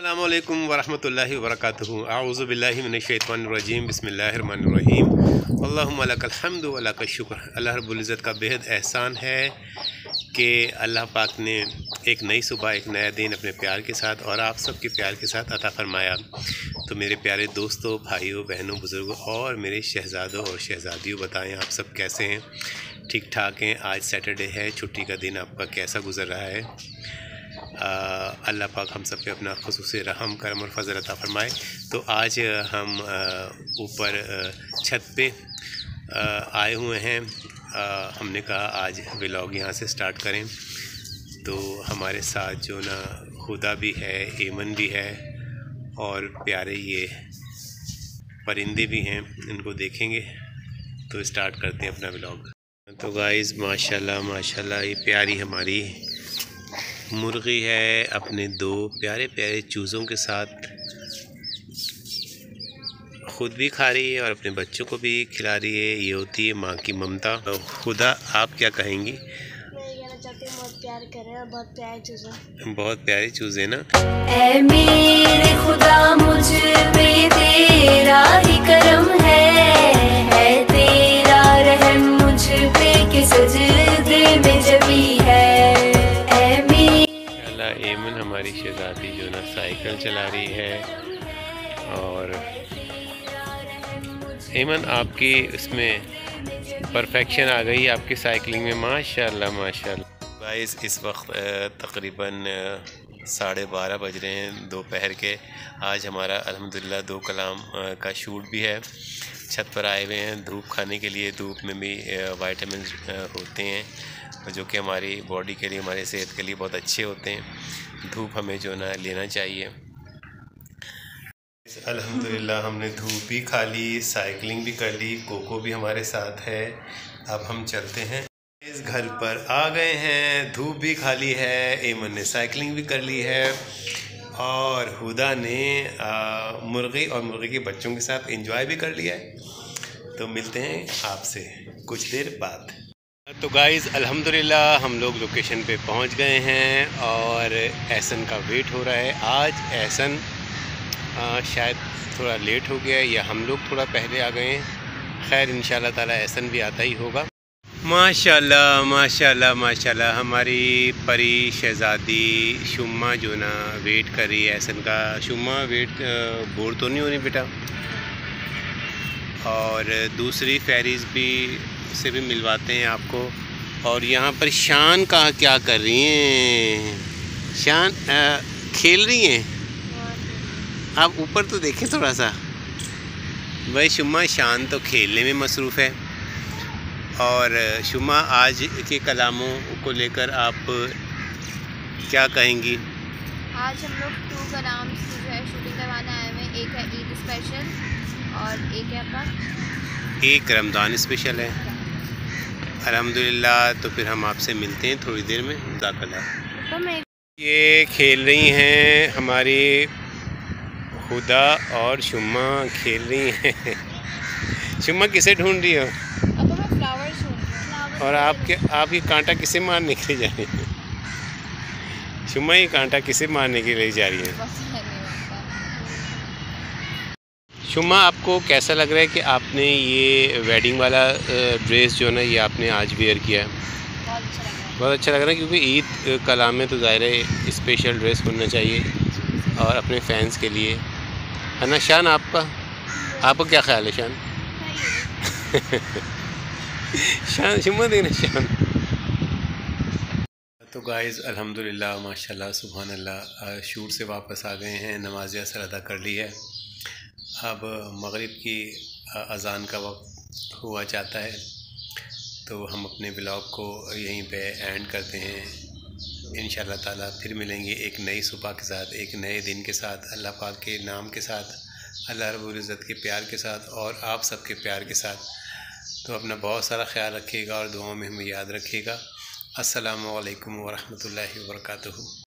अल्लाम वरहमल वर्क आउज़बिल्लिमिनशैतवानरजीम बसमीम अल्लाहमद वलक शुक्र अल्लाह का बेहद एहसान है कि अल्लाह पाक ने एक नई सुबह एक नया दिन अपने प्यार के साथ और आप सबके प्यार के साथ अता फ़रमाया तो मेरे प्यारे दोस्तों भाइयों बहनों बुज़ुर्गों और मेरे शहज़ादों और शहज़ादियों बताएँ आप सब कैसे हैं ठीक ठाक हैं आज सैटरडे है छुट्टी का दिन आपका कैसा गुज़र रहा है अल्लाह पाक हम सब पे अपना खसूस, रहम, करम और फजल अता फ़रमाए। तो आज हम ऊपर छत पे आए हुए हैं। हमने कहा आज व्लॉग यहाँ से स्टार्ट करें। तो हमारे साथ जो ना खुदा भी है एमन भी है और प्यारे ये परिंदे भी हैं, इनको देखेंगे। तो स्टार्ट करते हैं अपना व्लॉग तो गाइज़ माशाल्लाह माशाल्लाह, ये प्यारी हमारी मुर्गी है अपने दो प्यारे प्यारे चूज़ों के साथ खुद भी खा रही है और अपने बच्चों को भी खिला रही है। ये होती है माँ की ममता। तो खुदा आप क्या कहेंगी? बहुत प्यार करें और बहुत प्यारी चूज़ें। बहुत प्यारी चूज़ें ना। ऐ मेरे खुदा मुझ पे तेरा ही करम है। हमारी शहजादी जो ना साइकिल चला रही है। और एमन आपकी इसमें परफेक्शन आ गई आपकी साइकिलिंग में। माशाल्लाह माशाल्लाह। गाइस इस वक्त तकरीबन साढ़े बारह बज रहे हैं दोपहर के। आज हमारा अल्हम्दुलिल्लाह दो कलाम का शूट भी है। छत पर आए हुए हैं धूप खाने के लिए। धूप में भी वाइटामिन होते हैं, जो कि हमारी बॉडी के लिए, हमारे सेहत के लिए बहुत अच्छे होते हैं। धूप हमें जो ना, लेना चाहिए। अल्हम्दुलिल्लाह, हमने धूप भी खा ली साइकिलिंग भी कर ली कोको भी हमारे साथ है। अब हम चलते हैं। घर पर आ गए हैं धूप भी खा ली है एमन ने साइकिलिंग भी कर ली है। और हुदा ने आ, मुर्गी और मुर्गी के बच्चों के साथ एंजॉय भी कर लिया है। तो मिलते हैं आपसे कुछ देर बाद। तो गाइज़ अल्हम्दुलिल्लाह हम लोग लोकेशन पे पहुँच गए हैं और एहसन का वेट हो रहा है। आज एहसन शायद थोड़ा लेट हो गया या हम लोग थोड़ा पहले आ गए हैं। खैर इन ताला एहसन भी आता ही होगा। माशाल्लाह माशाल्लाह माशाल्लाह। हमारी परी शहज़ादी शुमा जो ना वेट कर रही है एहसन का शुमा वेट बोर तो नहीं हो रही बेटा? और दूसरी फेरीज भी से भी मिलवाते हैं आपको। और यहाँ पर शान कहाँ क्या कर रही हैं? शान आ, खेल रही हैं? आप ऊपर तो देखें थोड़ा सा। भाई शुमा शान तो खेलने में मसरूफ़ है। और शुमा आज के कलामों को लेकर आप क्या कहेंगी? आज हम लोग टू कलाम की जो है शूटिंग करवाने आए हुए हैं। एक है ईद स्पेशल और एक है आपका एक रमज़ान स्पेशल है। अल्हम्दुलिल्लाह तो फिर हम आपसे मिलते हैं थोड़ी देर में। दाखिला तो ये खेल रही हैं हमारी खुदा और शुमा खेल रही हैं। शुमा किसे ढूंढ रही हो अब तो मैं फ्लावर्स हूँ और आपके आपकी कांटा किसे मारने के लिए जा रही है? शुमा ये कांटा किसे मारने के लिए जा रही है? शुमा आपको कैसा लग रहा है कि आपने ये वेडिंग वाला ड्रेस जो है ना ये आपने आज वेयर किया है? बहुत अच्छा लग रहा है। बहुत अच्छा लग रहा है क्योंकि ईद कलाम में तो ज़ाहिर है स्पेशल ड्रेस होना चाहिए और अपने फैंस के लिए। है ना शान आपका? आपका क्या ख्याल है शान? शान शुमा देना शान। तो गाइज़ अल्हम्दुलिल्लाह, माशाल्लाह सुबहान अल्लाह शूट से वापस आ गए हैं, नमाज़ असर अदा कर ली है। अब मगरिब की अज़ान का वक्त हुआ जाता है तो हम अपने ब्लॉग को यहीं पे एंड करते हैं। इन ताला फिर मिलेंगे एक नई सुबह के साथ, एक नए दिन के साथ, अल्लाह पाक के नाम के साथ, अल्लाह रब्ज़त के प्यार के साथ और आप सबके प्यार के साथ। तो अपना बहुत सारा ख्याल रखिएगा और दुआओं में हमें याद रखिएगा। असलकम वरहमल वबरकातुहू।